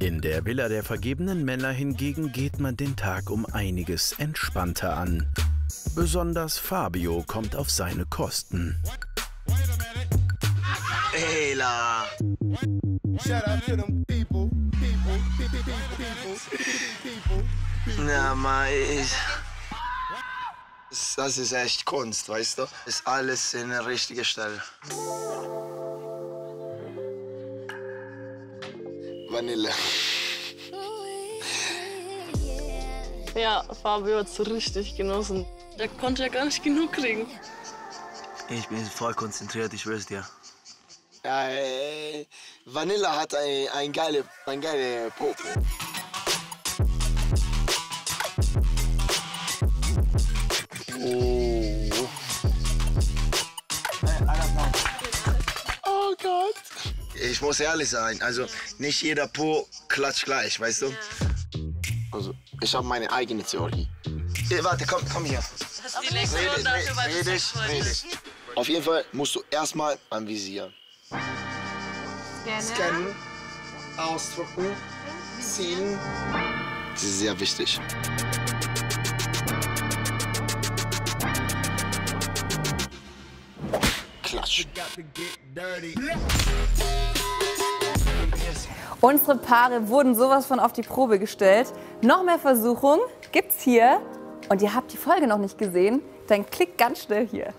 In der Villa der vergebenen Männer hingegen geht man den Tag um einiges entspannter an. Besonders Fabio kommt auf seine Kosten. Hela! Na, mal, ich... Das ist echt Kunst, weißt du? Ist alles in der richtigen Stelle. Vanille. Ja, Fabio hat's richtig genossen. Der konnte ja gar nicht genug kriegen. Ich bin voll konzentriert, ich schwör's dir. Ja, äh, Vanille hat ein, ein geile, ein geile Popo. Oh. Oh Gott. Ich muss ehrlich sein, also nicht jeder Po klatscht gleich, weißt du? Also, ich habe meine eigene Theorie. Hey, warte, komm, komm hier. Die nächste Runde dafür, weil Red ich, red ich. Auf jeden Fall musst du erstmal anvisieren. Scannen, ausdrucken, ziehen. Das ist sehr wichtig. Klatsch. Unsere Paare wurden sowas von auf die Probe gestellt. Noch mehr Versuchung gibt's hier. Und ihr habt die Folge noch nicht gesehen, dann klickt ganz schnell hier.